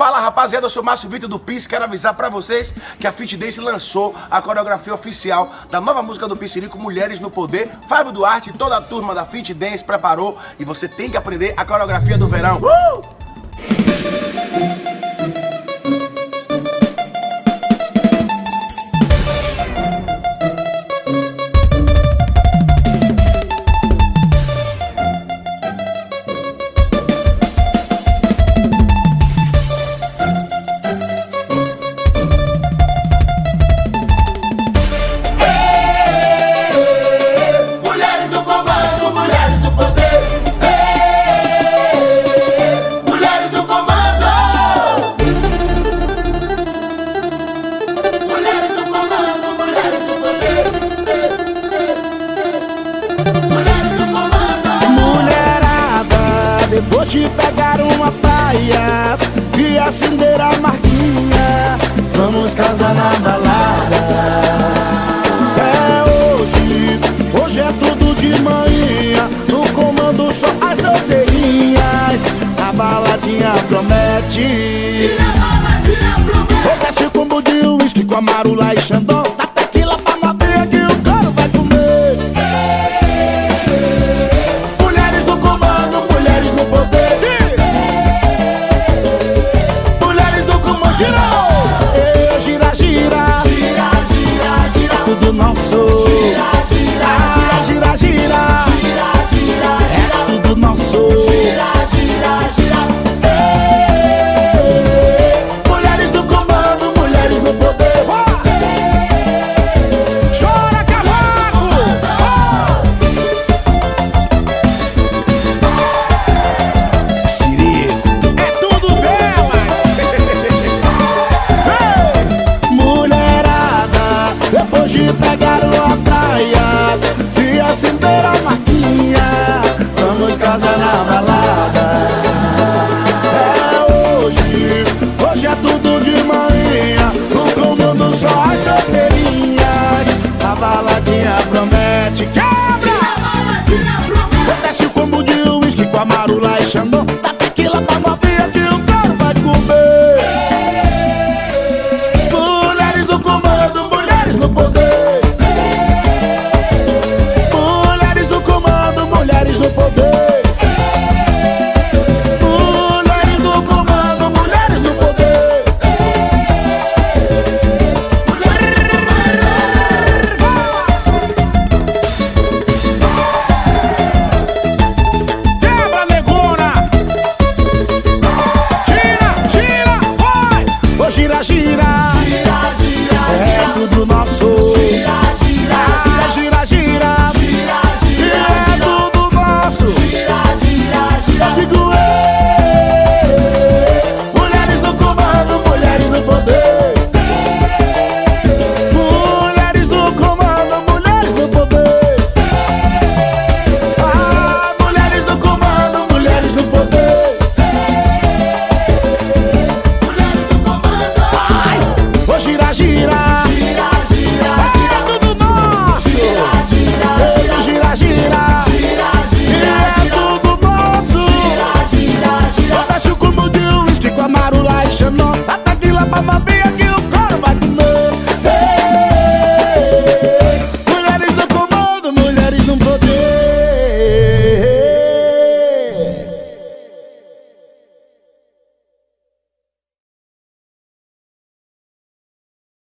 Fala rapaziada, eu sou o Márcio Vitor do PIS. Quero avisar pra vocês que a Fit Dance lançou a coreografia oficial da nova música do Piscinico Mulheres no Poder. Fábio Duarte e toda a turma da Fit Dance preparou e você tem que aprender a coreografia do verão. Uh! Depois de pegar uma praia e acender a marquinha, vamos casar na balada. É hoje, hoje é tudo de manhã, no comando só as solteirinhas, a baladinha promete. Vou descer combo de uísque com a marula e xandão, Desce o combo de uísque com a marula e xandão, da tequila pra novinha que o cara vai comer. Mulheres no comando, mulheres no poder. Mulheres no comando, mulheres no poder.